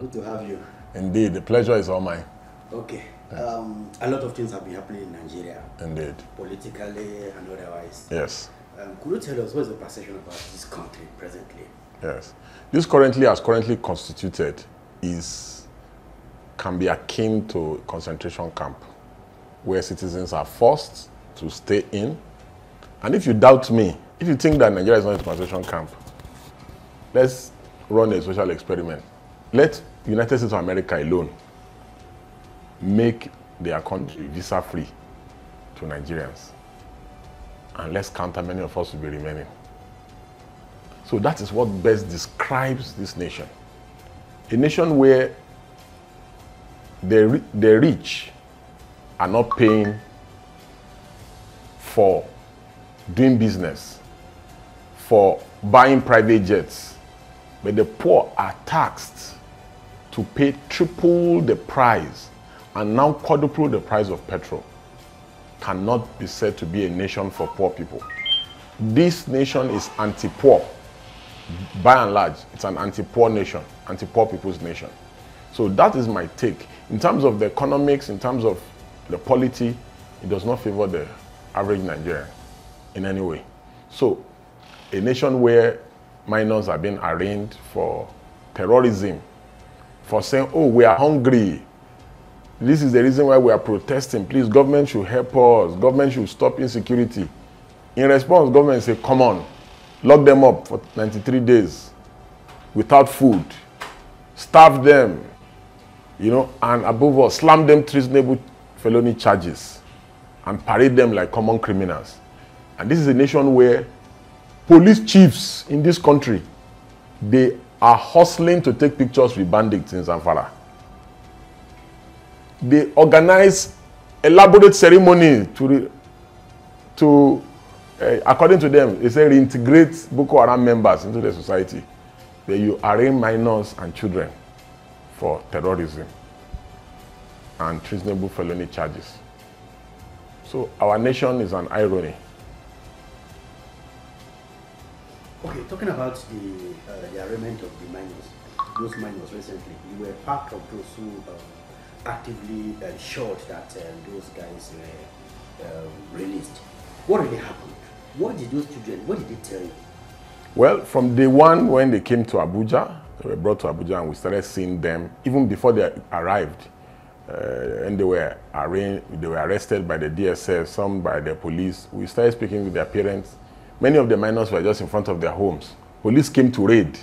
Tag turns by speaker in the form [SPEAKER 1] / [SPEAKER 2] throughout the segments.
[SPEAKER 1] Good to have you.
[SPEAKER 2] Indeed, the pleasure is all mine.
[SPEAKER 1] Okay. Um, a lot of things have been happening in Nigeria,
[SPEAKER 2] Indeed.
[SPEAKER 1] politically and otherwise.
[SPEAKER 2] Yes.
[SPEAKER 1] Um, could you tell us what's the perception about this country presently?
[SPEAKER 2] Yes. This currently, as currently constituted, is can be akin to a concentration camp, where citizens are forced to stay in. And if you doubt me, if you think that Nigeria is not a concentration camp, let's run a social experiment. Let United States of America alone make their country visa free to Nigerians. And let's count many of us will be remaining. So that is what best describes this nation. A nation where the, the rich are not paying for doing business, for buying private jets, but the poor are taxed to pay triple the price and now quadruple the price of petrol cannot be said to be a nation for poor people. This nation is anti-poor. By and large, it's an anti-poor nation, anti-poor people's nation. So that is my take. In terms of the economics, in terms of the polity, it does not favor the average Nigerian in any way. So a nation where minors are being arraigned for terrorism, for saying, oh, we are hungry, this is the reason why we are protesting. Please, government should help us. Government should stop insecurity. In response, government say, come on, lock them up for 93 days without food, starve them, you know, and above all, slam them treasonable felony charges and parade them like common criminals. And this is a nation where police chiefs in this country, they are hustling to take pictures with bandits in Zamfara. They organize elaborate ceremony to to uh, according to them they say reintegrate boko haram members into the society. Then you arraign minors and children for terrorism and treasonable felony charges. So our nation is an irony
[SPEAKER 1] Okay, talking about the, uh, the arraignment of the minors, those minors recently, you were part of those who um, actively ensured that um, those guys were um, released. What really happened? What did those children, what did they tell you?
[SPEAKER 2] Well, from day one when they came to Abuja, they were brought to Abuja and we started seeing them even before they arrived. Uh, and they were arraigned, they were arrested by the DSS, some by the police. We started speaking with their parents. Many of the minors were just in front of their homes. Police came to raid.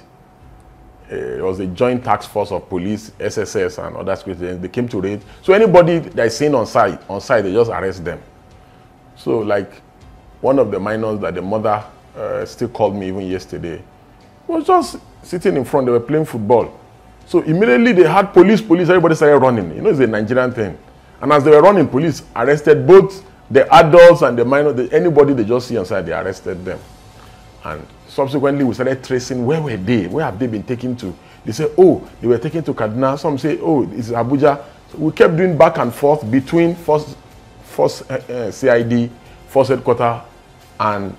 [SPEAKER 2] Uh, it was a joint task force of police, SSS, and other security. They came to raid. So anybody that is seen on site, on site, they just arrest them. So like one of the minors that the mother uh, still called me even yesterday was just sitting in front. They were playing football. So immediately they had police, police, everybody started running. You know, it's a Nigerian thing. And as they were running, police arrested both the adults and the minors. The, anybody they just see on site, they arrested them. And subsequently, we started tracing where were they? Where have they been taken to? They say, oh, they were taken to Kaduna. Some say, oh, it's Abuja. So we kept doing back and forth between first, first uh, uh, CID, first headquarter, and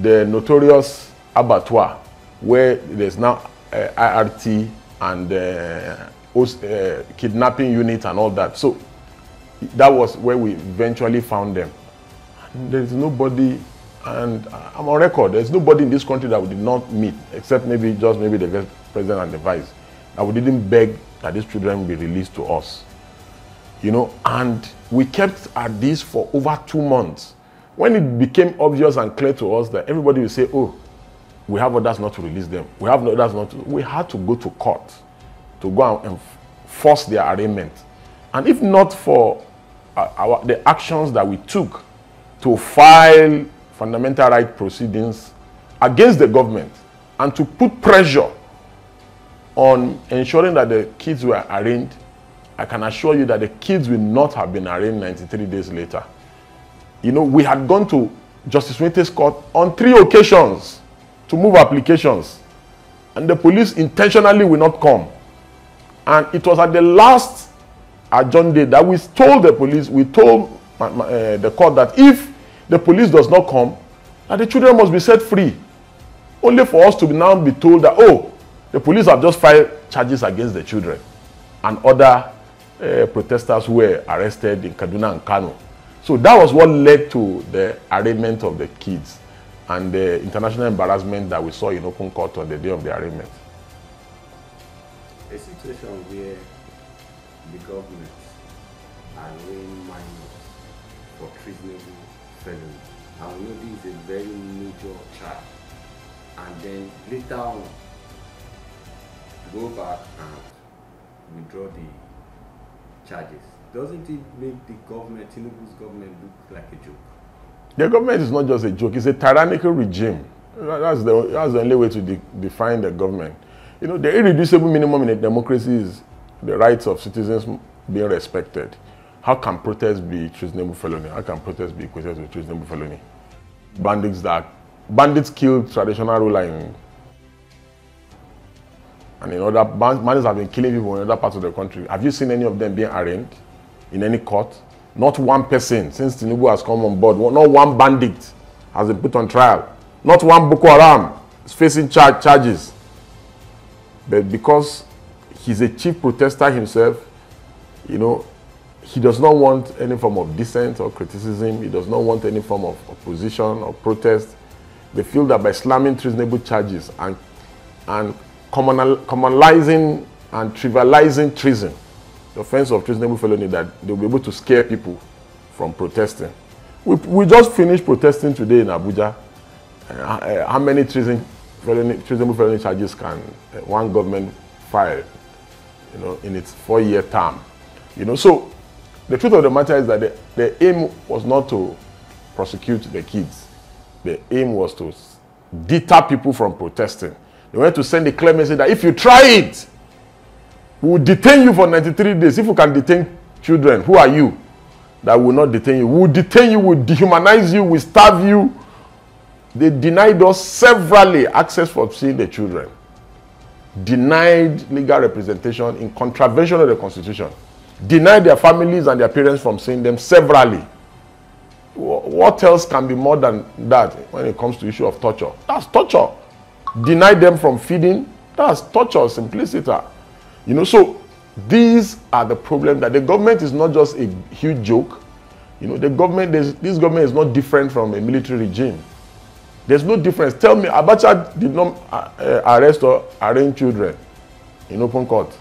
[SPEAKER 2] the notorious abattoir, where there's now uh, IRT and uh, kidnapping unit and all that. So that was where we eventually found them. There is nobody, and I'm on record, there's nobody in this country that we did not meet, except maybe just maybe the president and the vice, that we didn't beg that these children be released to us. You know, and we kept at this for over two months. When it became obvious and clear to us that everybody will say, oh, we have orders not to release them. We have orders not to. We had to go to court to go and force their arraignment. And if not for Uh, our, the actions that we took to file fundamental right proceedings against the government and to put pressure on ensuring that the kids were arraigned, I can assure you that the kids will not have been arraigned 93 days later. You know, we had gone to Justice Winte's court on three occasions to move applications, and the police intentionally will not come. And it was at the last adjourned that we told the police, we told uh, the court that if the police does not come, that the children must be set free. Only for us to be now be told that, oh, The police have just filed charges against the children and other uh, protesters who were arrested in Kaduna and Kano. So that was what led to the arraignment of the kids and the international embarrassment that we saw in open court on the day of the arraignment.
[SPEAKER 1] A situation where the government arraign minors for treasonable felony. And we know this is a very major charge. And then later on, go back and withdraw the charges. Doesn't it make the government, Tinubu's government, look like a joke?
[SPEAKER 2] The government is not just a joke, it's a tyrannical regime. That's the, that's the only way to de define the government. You know, the irreducible minimum in a democracy is the rights of citizens being respected. How can protest be treasonable felony? How can protest be equated to treasonable felony? Bandits that bandits killed traditional ruler in and in other bandits have been killing people in other parts of the country. Have you seen any of them being arraigned in any court? Not one person since Tinubu has come on board. Not one bandit has been put on trial. Not one Boko Haram is facing char charges. But because he's a chief protester himself, you know, he does not want any form of dissent or criticism. He does not want any form of opposition or protest. They feel that by slamming treasonable charges and, and communal, communalizing and trivializing treason, the offense of treasonable felony, that they'll be able to scare people from protesting. We, we just finished protesting today in Abuja. Uh, how many treason, felony, treasonable felony charges can uh, one government file, you know, in its four-year term? You know, so the truth of the matter is that the, the aim was not to prosecute the kids. The aim was to deter people from protesting. They wanted to send a clear message that if you try it, we will detain you for 93 days. If you can detain children, who are you that will not detain you? We will detain you, we will dehumanize you, we will starve you. They denied us severally access for seeing the children. Denied legal representation in contravention of the constitution deny their families and their parents from seeing them severally. What else can be more than that when it comes to issue of torture? That's torture. Deny them from feeding, that's torture, simplicity. You know, so these are the problems that the government is not just a huge joke. You know, the government, this government is not different from a military regime. There's no difference. Tell me, Abacha did not uh, arrest or arraign children in open court.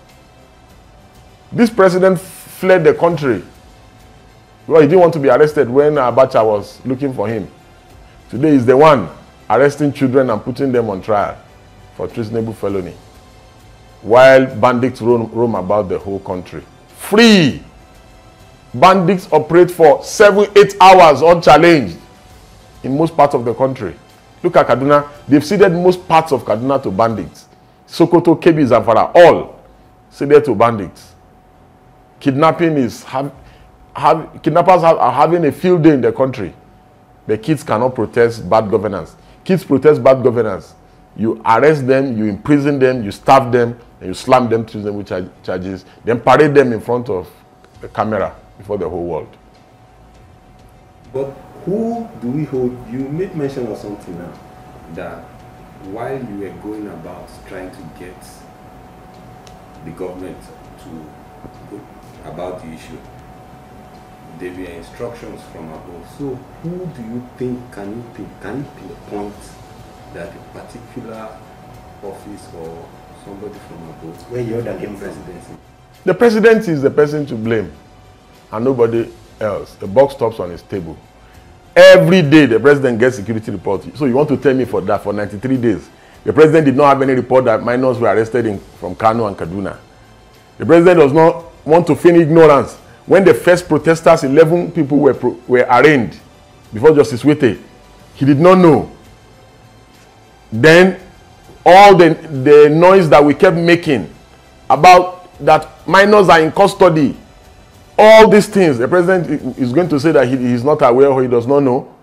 [SPEAKER 2] This president fled the country. Well, he didn't want to be arrested when Abacha was looking for him. Today is the one arresting children and putting them on trial for treasonable felony. While bandits roam, roam about the whole country. Free. Bandits operate for seven, eight hours unchallenged in most parts of the country. Look at Kaduna. They've ceded most parts of Kaduna to bandits. Sokoto, Kebbi, Zamfara, all ceded to bandits kidnapping is have, have kidnappers have, are having a field day in the country. The kids cannot protest bad governance. Kids protest bad governance. You arrest them, you imprison them, you starve them, and you slam them to them with char charges, then parade them in front of the camera before the whole world.
[SPEAKER 1] But who do we hold? You made mention of something now that while you were going about trying to get the government to go about the issue. There were instructions from above. So who do you think can you pick, can you pinpoint that a particular office or somebody from above
[SPEAKER 3] where you're the
[SPEAKER 1] presidency?
[SPEAKER 2] The president is the person to blame and nobody else. The box stops on his table. Every day the president gets security report. So you want to tell me for that for 93 days. The president did not have any report that minors were arrested in, from Kano and Kaduna. The president does not want to feign ignorance when the first protesters 11 people were, were arraigned before justice wete he did not know then all the, the noise that we kept making about that minors are in custody all these things the president is going to say that he is not aware or he does not know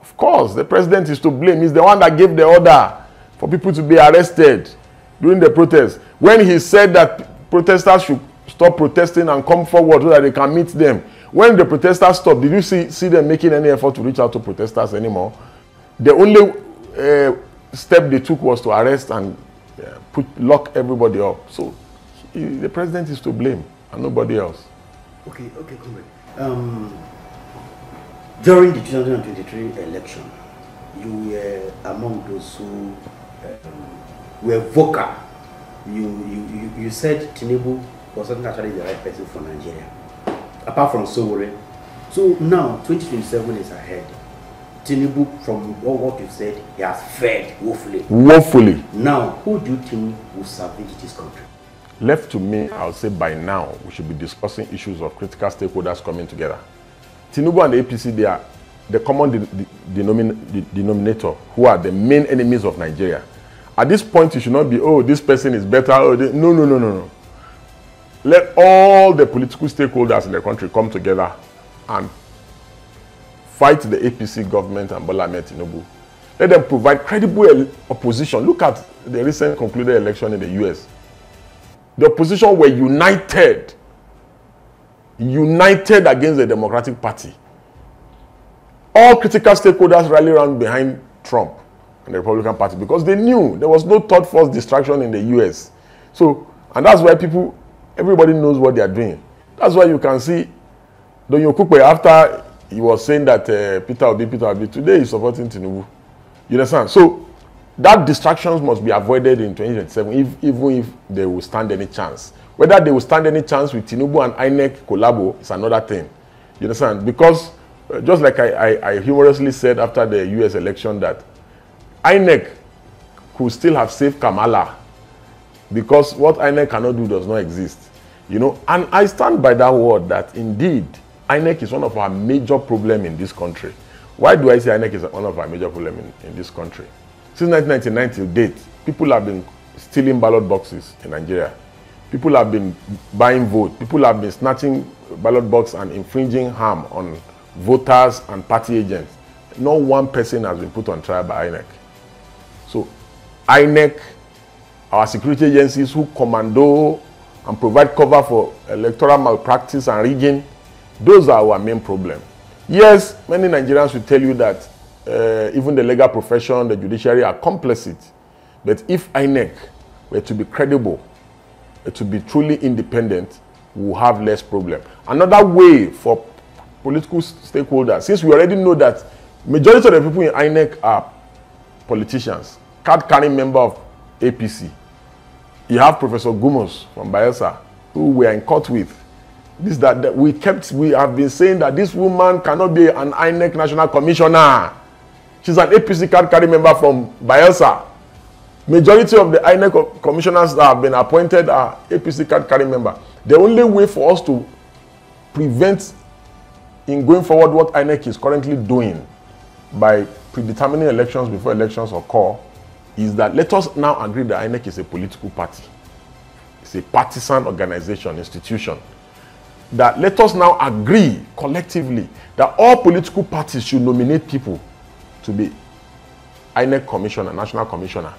[SPEAKER 2] of course the president is to blame he's the one that gave the order for people to be arrested during the protest when he said that protesters should stop protesting and come forward so that they can meet them. When the protesters stopped, did you see, see them making any effort to reach out to protesters anymore? The only uh, step they took was to arrest and yeah, put lock everybody up. So he, the president is to blame and nobody else.
[SPEAKER 1] Okay, okay, comrade. Um, during the 2023 election, you were among those who um, were vocal. You, you, you, you said Tinubu was not actually the right person for Nigeria, apart from Sowore. So now 2027 is ahead. Tinubu, from all what you said, he has fared woefully.
[SPEAKER 2] Woefully.
[SPEAKER 1] Now, who do you think will salvage this country?
[SPEAKER 2] Left to me, I would say by now we should be discussing issues of critical stakeholders coming together. Tinubu and the APC, they are the common de de denomin de denominator who are the main enemies of Nigeria. At this point, you should not be, oh, this person is better. Oh, no, no, no, no, no. Let all the political stakeholders in the country come together and fight the APC government and Bola Ahmed Tinubu. Let them provide credible opposition. Look at the recent concluded election in the US. The opposition were united, united against the Democratic Party. All critical stakeholders rallied around behind Trump and the Republican Party because they knew there was no third force distraction in the US. So, and that's why people, everybody knows what they are doing. That's why you can see Donyo Kukwe after he was saying that uh, Peter Obi, Peter Obi, today he's supporting Tinubu. You understand? So, that distractions must be avoided in 2027 if, even if they will stand any chance. Whether they will stand any chance with Tinubu and INEC collabo is another thing. You understand? Because uh, just like I, I, I humorously said after the US election that INEC could still have saved Kamala because what INEC cannot do does not exist. You know, and I stand by that word that indeed INEC is one of our major problem in this country. Why do I say INEC is one of our major problem in, in this country? Since 1999 till date, people have been stealing ballot boxes in Nigeria. People have been buying vote. People have been snatching ballot box and infringing harm on voters and party agents. Not one person has been put on trial by INEC. So INEC, our security agencies who commando and provide cover for electoral malpractice and rigging, those are our main problem. Yes, many Nigerians will tell you that uh, even the legal profession, the judiciary are complicit. But if INEC were to be credible, uh, to be truly independent, we will have less problem. Another way for political stakeholders, since we already know that majority of the people in INEC are politicians, card-carrying member of APC. You have Professor Gumos from Bayelsa, who we are in court with. This that, that we kept, we have been saying that this woman cannot be an INEC national commissioner. She's an APC card-carrying member from Bayelsa. Majority of the INEC commissioners that have been appointed are APC card-carrying member. The only way for us to prevent in going forward what INEC is currently doing by predetermining elections before elections occur is that let us now agree that INEC is a political party. It's a partisan organization, institution. That let us now agree collectively that all political parties should nominate people to be INEC commissioner, national commissioner.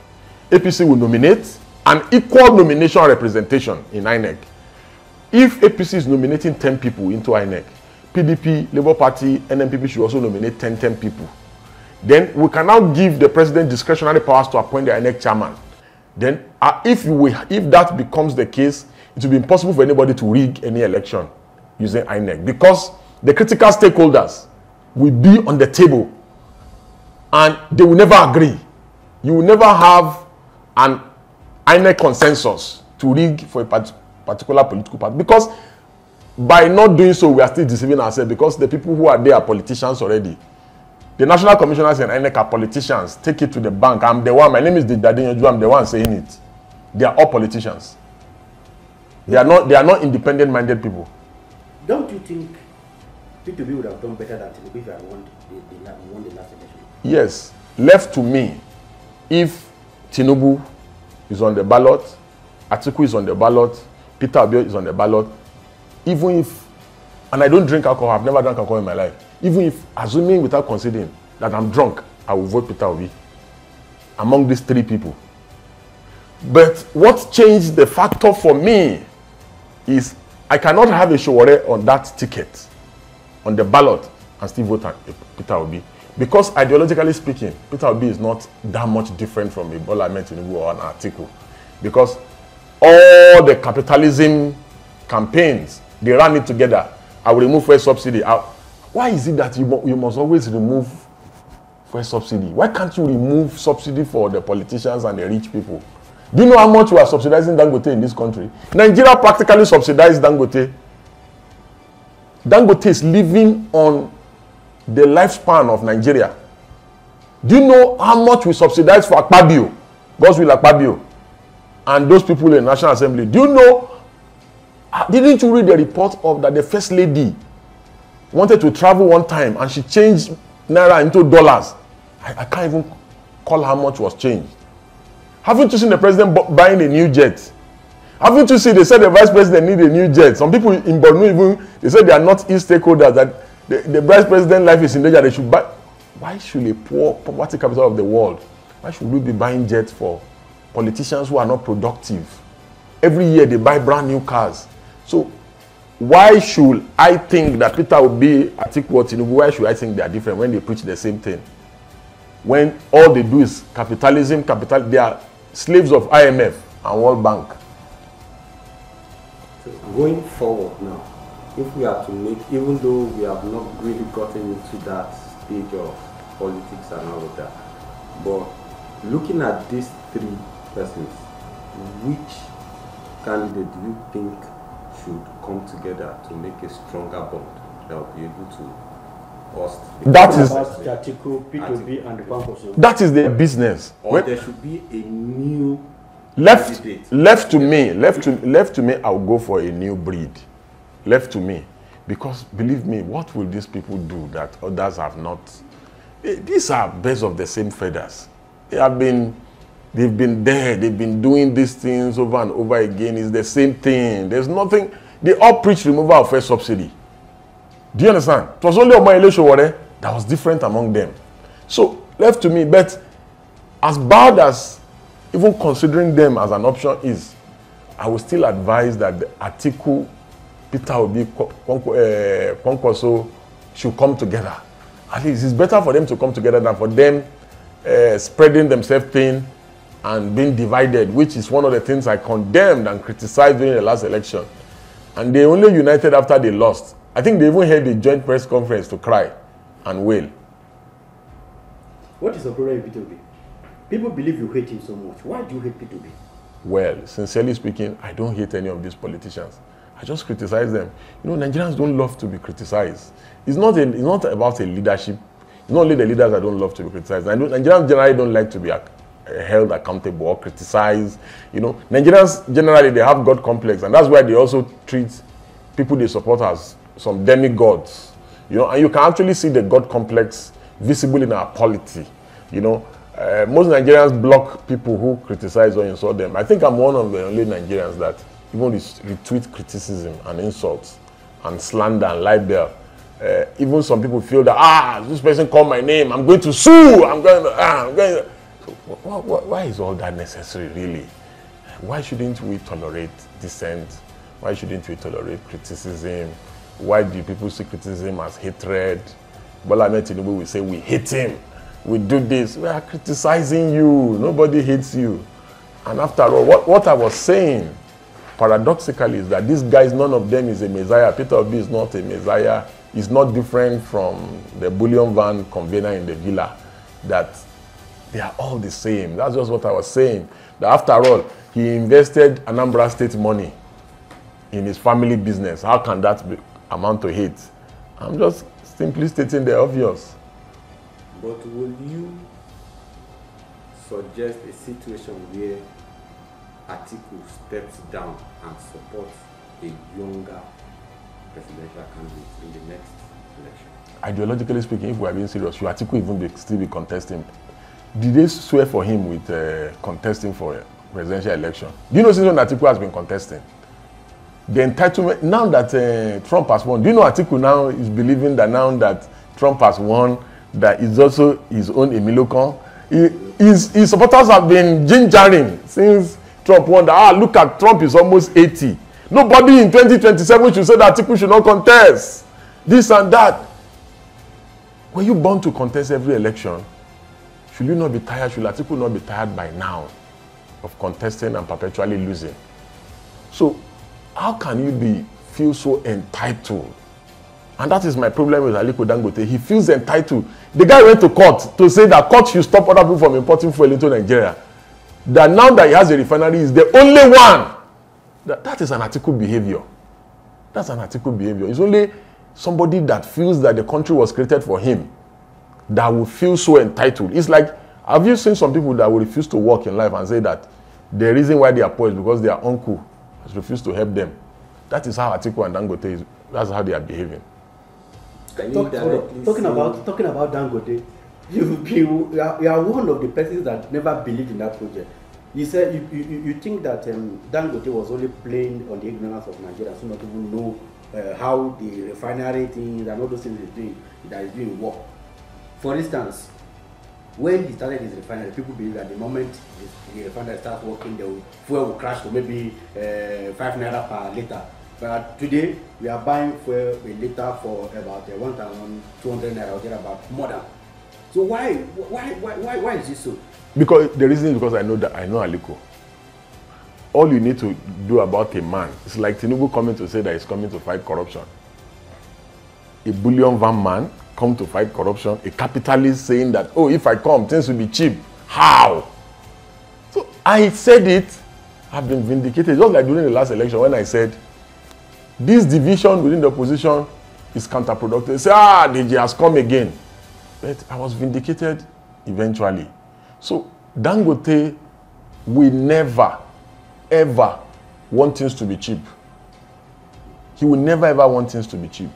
[SPEAKER 2] APC will nominate an equal nomination representation in INEC. If APC is nominating 10 people into INEC, PDP, Labour Party, NNPP should also nominate 10, 10 people. Then we can now give the president discretionary powers to appoint the INEC chairman. Then, uh, if, we, if that becomes the case, it will be impossible for anybody to rig any election using INEC because the critical stakeholders will be on the table and they will never agree. You will never have an INEC consensus to rig for a particular political party because by not doing so, we are still deceiving ourselves because the people who are there are politicians already. The national commissioners and INEC are politicians. Take it to the bank. I'm the one. My name is Dadinyoju. I'm the one saying it. They are all politicians. They are not. They are not independent-minded people.
[SPEAKER 1] Don't you think P2B would have done better than Tinubu if I won the, the, won the last election?
[SPEAKER 2] Yes. Left to me, if Tinubu is on the ballot, Atiku is on the ballot, Peter Obi is on the ballot, even if, and I don't drink alcohol, I've never drank alcohol in my life even if assuming without considering that I'm drunk, I will vote Peter Obi among these three people. But what changed the factor for me is I cannot have a Sowore on that ticket, on the ballot, and still vote Peter Obi. Because ideologically speaking, Peter Obi is not that much different from a Bola Ahmed Tinubu or an Atiku. because all the capitalism campaigns they ran it together. I will remove fuel subsidy. I, why is it that you, you must always remove fuel subsidy? Why can't you remove subsidy for the politicians and the rich people? Do you know how much we are subsidizing dangote in this country? Nigeria practically subsidized dangote. Dangote is living on the lifespan of nigeria. Do you know how much we subsidize for akpabio? Godswill akpabio. And those people in national assembly. Do you know ah, didn't you read the report of that the first lady wanted to travel one time and she changed naira into dollars? I i can't even call how much was changed. Haven't you seen the president bu- buying a new jet? Haven't you seen they said the vice president need a new jet? Some people in borno even they said they are not east stakeholders that the the vice president life is in danger. They should buy why should a poor poverty capital of the world why should we be buying jets for politicians who are not productive? Every year they buy brand new cars. So why should i think that peter obi atiku tinubu why should i think they are different when they preach the same thing? When all they do is capitalism capital they are slaves of imf and world bank.
[SPEAKER 3] So going forward now, if we are to make, even though we have not really gotten into that stage of politics and all of that, but looking at these three persons, which candidate do you think should come together to make a stronger bond that will be able to host? the
[SPEAKER 2] That
[SPEAKER 1] Talking
[SPEAKER 2] is-
[SPEAKER 1] about Atiku, Peter Obi, and Kwankwaso.
[SPEAKER 2] that is their business
[SPEAKER 3] or
[SPEAKER 2] When-
[SPEAKER 3] there should be a new
[SPEAKER 2] left
[SPEAKER 3] candidate.
[SPEAKER 2] left to me left to left to me i will go for a new breed left to me. Because believe me what will these people do that others have not? Eh, these are birds of the same feathers. They have been they've been there they've been doing these things over and over again. It's the same thing. There's nothing they all preach removal of first subsidy. Do you understand? It was only Omoyele Sowore that was different among them. So left to me but as bad as even considering them as an option is i will still advise that the atiku peter obi eh, kwankwaso should come together at least it's better for them to come together than for them uh, spreading themselves thin and being divided which is one of the things i condemned and criticized during the last election and they only united after they lost i think they even held a joint press conference to cry and wail
[SPEAKER 1] What is the problem with Peter Obi? People believe you hate him so much. Why do you hate Peter Obi?
[SPEAKER 2] Well, sincerely speaking, I don't hate any of these politicians. I just criticize them. You know, Nigerians don't love to be criticized. It's not, a, it's not about a leadership. It's not only the leaders that don't love to be criticized. Nigerians generally don't like to be uh, held accountable or criticized. You know, Nigerians generally they have God complex, and that's why they also treat people they support as some demigods. You know, and you can actually see the God complex visible in our polity. You know, uh, most Nigerians block people who criticize or insult them. I think I'm one of the only Nigerians that even retweet criticism and insults and slander and libel. Uh, even some people feel that ah, this person called my name. I'm going to sue. I'm going to ah, I'm going. To. So wh- wh- wh- why is all that necessary, really? Why shouldn't we tolerate dissent? Why shouldn't we tolerate criticism? Why do people see criticism as hatred? Bola Ahmed Tinubu will say, we hate him. We do this. We are criticizing you. Nobody hates you. And after all, what, what I was saying, paradoxically, is that these guys, none of them is a messiah. Peter Obi is not a messiah. He's not different from the bullion van convener in the villa. That they are all the same. That's just what I was saying. That after all, he invested Anambra State money in his family business. How can that be, amount to hate? I'm just simply stating the obvious.
[SPEAKER 3] But will you suggest a situation where Atiku steps down and supports a younger presidential candidate in the next election?
[SPEAKER 2] Ideologically speaking, if we are being serious, should Atiku even be, still be contesting? Did they swear for him with uh, contesting for a presidential election? Do you know since when Atiku has been contesting? The entitlement, now that uh, Trump has won, do you know Atiku now is believing that now that Trump has won, that is also his own Emi Lokan? He, his, his supporters have been gingering since Trump won that, ah, look at Trump is almost 80. Nobody in 2027 should say that people should not contest. This and that. Were you born to contest every election? Should you not be tired? Should Atiku not be tired by now? of contesting and perpetually losing. So, how can you be feel so entitled? And that is my problem with Aliko Dangote. He feels entitled. The guy went to court to say that court should stop other people from importing fuel into Nigeria. That now that he has a refinery, is the only one. That, that is an article behavior. That's an article behavior. It's only somebody that feels that the country was created for him that will feel so entitled. It's like, have you seen some people that will refuse to work in life and say that the reason why they are poor is because their uncle has refused to help them? That is how Atiku and Dangote is, that's how they are behaving.
[SPEAKER 3] Can you
[SPEAKER 1] Talk,
[SPEAKER 3] directly
[SPEAKER 1] talking
[SPEAKER 3] say-
[SPEAKER 1] about talking about Dangote, you, you, you, are, you are one of the persons that never believed in that project. You said you, you, you think that um, Dangote was only playing on the ignorance of Nigeria, so not even know uh, how the refinery things and all those things is doing that is doing work. For instance, when he started his refinery, people believe that the moment the, refinery starts working, the fuel will crash to maybe uh, five naira per liter. But today we are buying fuel a liter for about uh, one thousand two hundred naira or thereabout more than. So why why why why why is this so?
[SPEAKER 2] Because the reason is because I know that I know Aliko. All you need to do about a man is like Tinubu coming to say that he's coming to fight corruption. A bullion van man come to fight corruption. A capitalist saying that, oh, if I come, things will be cheap. How? So I said it. I've been vindicated. Just like during the last election when I said, this division within the opposition is counterproductive. They say, ah, DG has come again. But I was vindicated eventually. So Dangote will never, ever want things to be cheap. He will never ever want things to be cheap.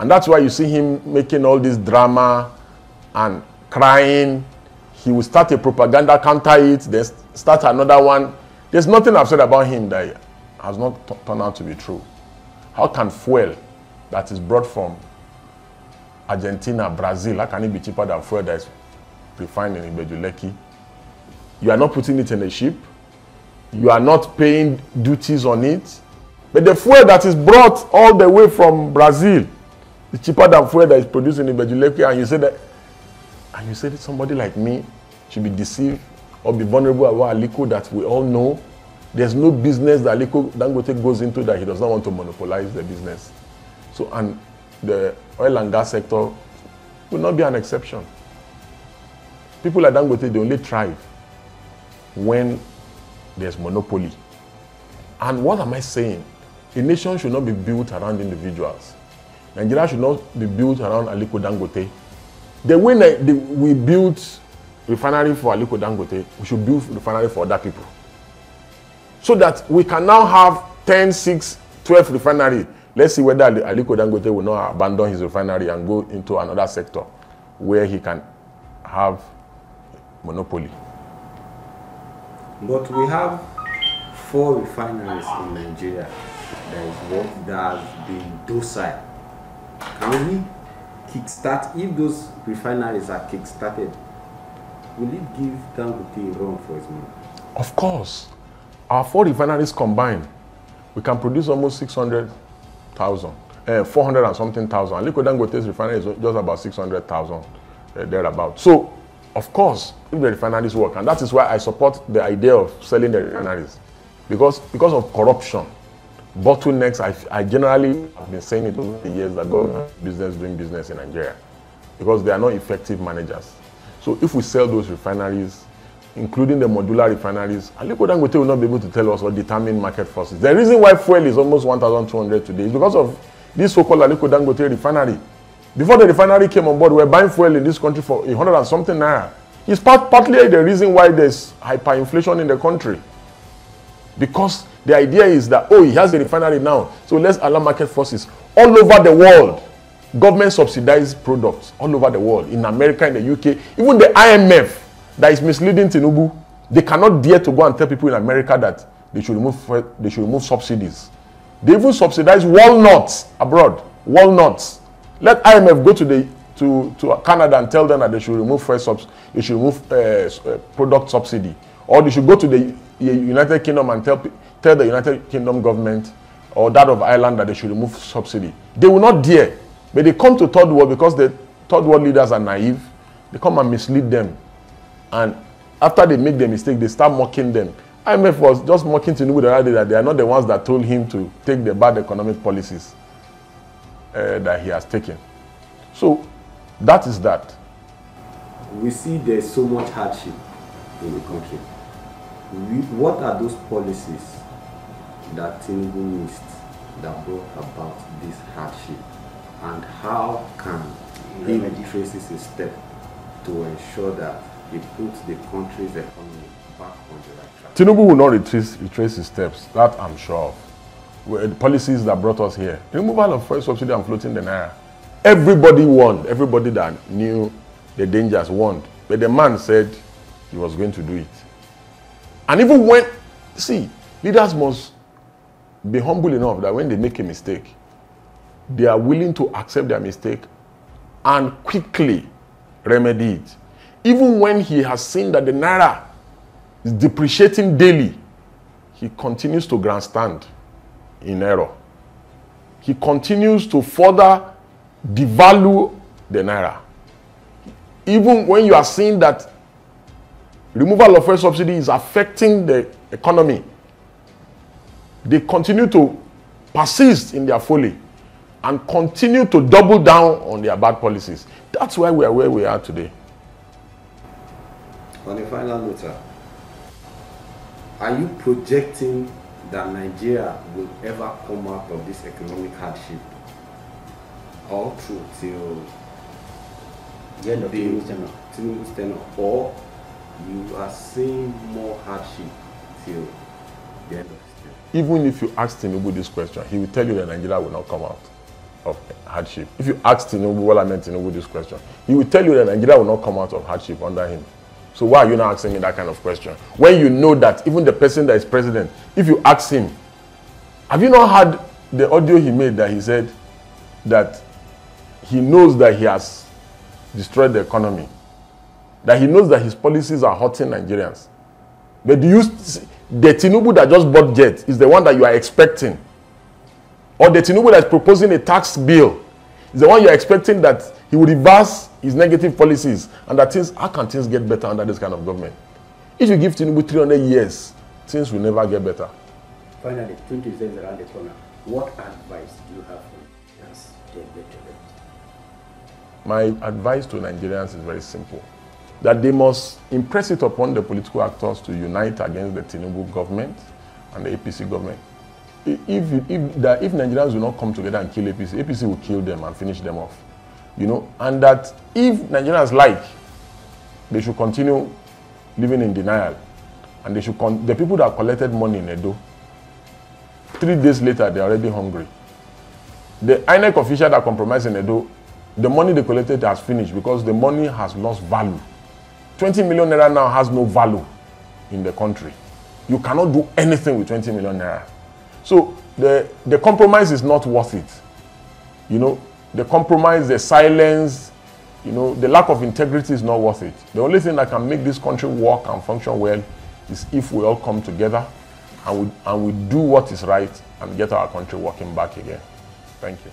[SPEAKER 2] And that's why you see him making all this drama and crying. He will start a propaganda, counter it, then start another one. There's nothing I've said about him that has not turned out to be true. How can fuel that is brought from Argentina, Brazil, how can it be cheaper than fuel that is refined in Ibeju-Lekki? You are not putting it in a ship. You are not paying duties on it. But the fuel that is brought all the way from Brazil is cheaper than fuel that is produced in Ibeju-Lekki. And you say that, and you say that somebody like me should be deceived or be vulnerable about Aliko that we all know. There's no business that Aliko Dangote goes into that he does not want to monopolize the business. So, and the oil and gas sector will not be an exception. People like Dangote, they only thrive when there's monopoly. And what am I saying? A nation should not be built around individuals. Nigeria should not be built around Aliko Dangote. The way that we built refinery for Aliko Dangote, we should build refinery for other people. So that we can now have 10, 6, 12 refinery. Let's see whether Ali- Aliko Dangote will not abandon his refinery and go into another sector where he can have monopoly.
[SPEAKER 3] But we have four refineries in Nigeria that is what that has been docile. Can we kickstart if those refineries are kickstarted? Will it give Dangote a run for his money?
[SPEAKER 2] Of course, our four refineries combined, we can produce almost 600,000, uh, 400 and something thousand. Aliko Dangote's refinery is just about 600,000, uh, thereabout. So, of course, if the refineries work, and that is why I support the idea of selling the refineries, because because of corruption, bottlenecks. I, I generally have been saying it over the years that government business doing business in Nigeria, because they are not effective managers. So if we sell those refineries, including the modular refineries, Aliko Dangote will not be able to tell us or determine market forces. The reason why fuel is almost 1,200 today is because of this so-called Aliko Dangote refinery. Before the refinery came on board, we were buying fuel in this country for 100 and something naira. It's part, partly the reason why there's hyperinflation in the country. Because the idea is that, oh, he has a refinery now, so let's allow market forces all over the world. Government subsidized products all over the world, in America, in the UK, even the IMF that is misleading Tinubu, they cannot dare to go and tell people in America that they should remove, they should remove subsidies. They even subsidize walnuts abroad, walnuts. Let IMF go to the to, to Canada and tell them that they should remove fuel subs, they should remove uh, uh, product subsidy, or they should go to the United Kingdom and tell tell the United Kingdom government or that of Ireland that they should remove subsidy. They will not dare, but they come to third world because the third world leaders are naive. They come and mislead them, and after they make the mistake, they start mocking them. IMF was just mocking Tinubu the other day that they are not the ones that told him to take the bad economic policies uh, that he has taken. So that is that.
[SPEAKER 3] We see there's so much hardship in the country. We, what are those policies that Tinubu missed that brought about this hardship? And how can he traces a step to ensure that he puts the country's economy back on the right track?
[SPEAKER 2] Tinubu will not retrace, retrace his steps. That I'm sure of. Policies that brought us here. Removal of fuel subsidy and floating the naira. Everybody warned. Everybody that knew the dangers warned. But the man said he was going to do it. And even when, see, leaders must be humble enough that when they make a mistake, they are willing to accept their mistake and quickly remedy it. Even when he has seen that the naira is depreciating daily, he continues to grandstand in error. He continues to further devalue the naira. Even when you are seeing that removal of fuel subsidy is affecting the economy, they continue to persist in their folly and continue to double down on their bad policies. That's why we are where we are today.
[SPEAKER 3] On a final note, are you projecting that Nigeria will ever come out of this economic hardship all through till
[SPEAKER 1] The end of
[SPEAKER 3] the
[SPEAKER 1] Tinubu's tenure.
[SPEAKER 3] Tinubu's tenure, or you are seeing more hardship till the end of his tenure?
[SPEAKER 2] Even if you ask Tinubu this question, he will tell you that Nigeria will not come out of hardship. If you ask Tinubu, well, I meant Tinubu this question, he will tell you that Nigeria will not come out of hardship under him. So why are you not asking me that kind of question? When you know that even the person that is president, if you ask him, have you not heard the audio he made that he said that he knows that he has destroyed the economy, that he knows that his policies are hurting Nigerians. But do you the Tinubu that just bought jet is the one that you are expecting? Or the Tinubu that is proposing a tax bill is the one you are expecting that he will reverse his negative policies and that things how can things get better under this kind of government? If you give Tinubu 300 years, things will never get better.
[SPEAKER 1] Finally, 2027 is around the corner. What advice do you have for us to get to?
[SPEAKER 2] My advice to Nigerians is very simple that they must impress it upon the political actors to unite against the Tinubu government and the APC government. If, if, that if Nigerians will not come together and kill APC, APC will kill them and finish them off. You know, and that if Nigerians like, they should continue living in denial. And they should, con- the people that collected money in Edo, three days later, they're already hungry. The INEC official that compromised in Edo, the money they collected has finished because the money has lost value. 20 million naira now has no value in the country. You cannot do anything with 20 million naira. So the, the compromise is not worth it. You know, the compromise, the silence, you know, the lack of integrity is not worth it. The only thing that can make this country work and function well is if we all come together and we, and we do what is right and get our country working back again. Thank you.